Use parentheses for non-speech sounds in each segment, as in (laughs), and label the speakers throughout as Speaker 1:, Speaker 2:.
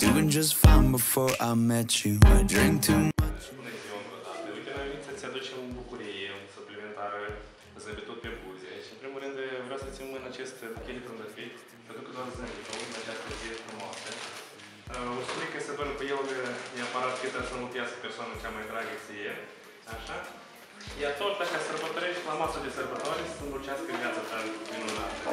Speaker 1: just fine before I met you. I drink too much.
Speaker 2: Bună ziua încă o dată. Uite, noi venit să-ți aducem bucurie suplimentară zâmbetul pe buze. Și în primul rând vreau să țin mână acest buchet de trandafiri, pentru că doar zâmbetul în această zi frumoasă. Uh, o spune că se pare cu el neapărat că trebuie să nu iasă persoana cea mai dragă ție. Așa? Iar tot așa sărbătorești la masă de sărbători să înlucească viața ta minunată.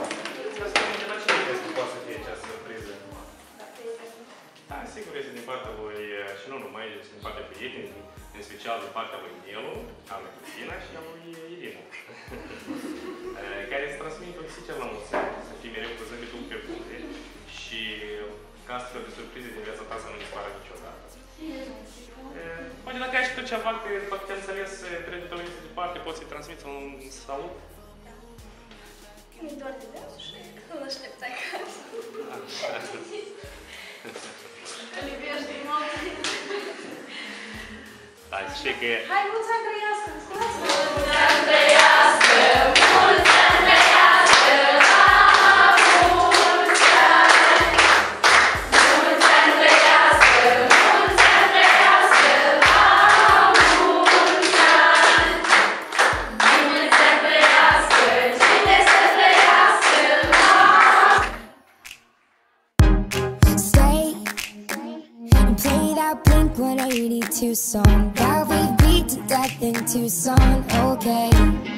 Speaker 2: Da, sigur este din partea lui, eh, și nu numai, este din partea prietenii, în special din partea lui Nelu, a lui Cristina și a lui Irina, Eh, (laughs) care îți transmit o sincer la mulți ani, să fii mereu cu zâmbetul pe buze și ca astfel de surprize din viața ta să nu dispară niciodată. Eh, Poate dacă ai și tu ceva, că după câte am înțeles, eh, prietenul tău este departe, poți să-i transmiți un salut.
Speaker 3: Mi doar de dânsul și îl aștept acasă.
Speaker 2: Da, și că
Speaker 3: Hai, mulți
Speaker 4: that Blink 182 song that we beat to death in Tucson. Okay.